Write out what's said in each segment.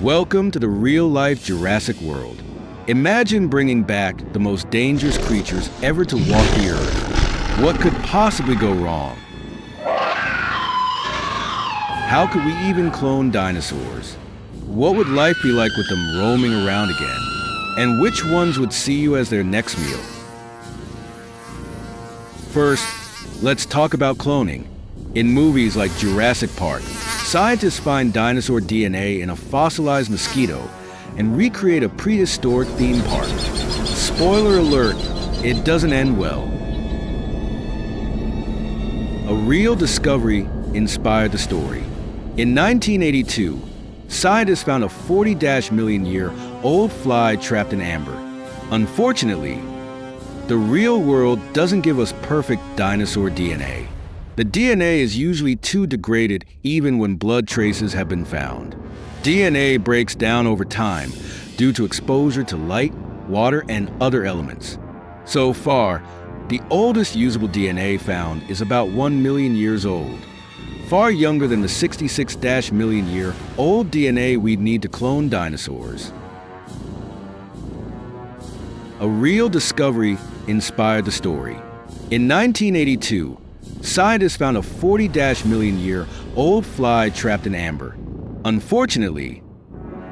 Welcome to the real life Jurassic World. Imagine bringing back the most dangerous creatures ever to walk the earth. What could possibly go wrong? How could we even clone dinosaurs? What would life be like with them roaming around again? And which ones would see you as their next meal? First, let's talk about cloning. In movies like Jurassic Park, scientists find dinosaur DNA in a fossilized mosquito and recreate a prehistoric theme park. Spoiler alert, it doesn't end well. A real discovery inspired the story. In 1982, scientists found a 40 million year old fly trapped in amber. Unfortunately, the real world doesn't give us perfect dinosaur DNA. The DNA is usually too degraded even when blood traces have been found. DNA breaks down over time due to exposure to light, water, and other elements. So far, the oldest usable DNA found is about 1 million years old, far younger than the 66 million year old DNA we'd need to clone dinosaurs. A real discovery inspired the story. In 1982, scientists found a 40 million year old fly trapped in amber. Unfortunately,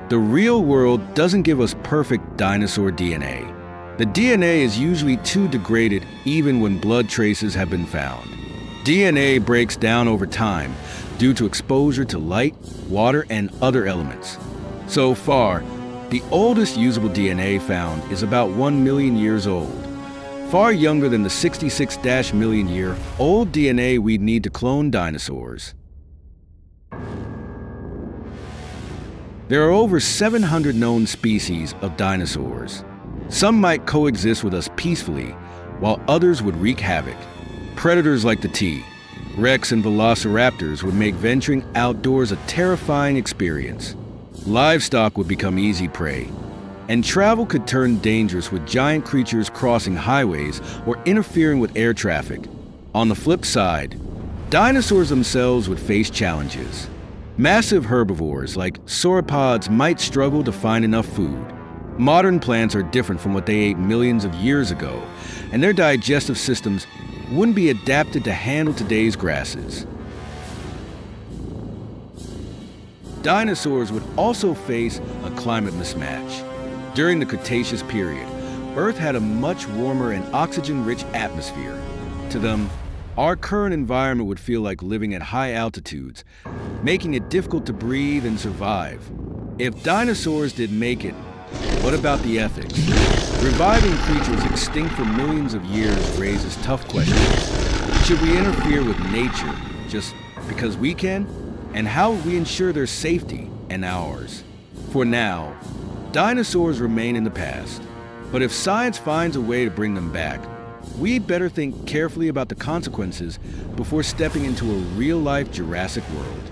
the real world doesn't give us perfect dinosaur DNA. The DNA is usually too degraded even when blood traces have been found. DNA breaks down over time due to exposure to light, water, and other elements. So far, the oldest usable DNA found is about 1 million years old, far younger than the 66 million year old DNA we'd need to clone dinosaurs. There are over 700 known species of dinosaurs. Some might coexist with us peacefully, while others would wreak havoc. Predators like the T, Rex and velociraptors would make venturing outdoors a terrifying experience. Livestock would become easy prey, and travel could turn dangerous with giant creatures crossing highways or interfering with air traffic. On the flip side, dinosaurs themselves would face challenges. Massive herbivores like sauropods might struggle to find enough food. Modern plants are different from what they ate millions of years ago, and their digestive systems wouldn't be adapted to handle today's grasses. Dinosaurs would also face a climate mismatch. During the Cretaceous period, Earth had a much warmer and oxygen-rich atmosphere. To them, our current environment would feel like living at high altitudes, making it difficult to breathe and survive. If dinosaurs did make it, what about the ethics? Reviving creatures extinct for millions of years raises tough questions. Should we interfere with nature just because we can? And how would we ensure their safety and ours? For now, dinosaurs remain in the past. But if science finds a way to bring them back, we'd better think carefully about the consequences before stepping into a real-life Jurassic world.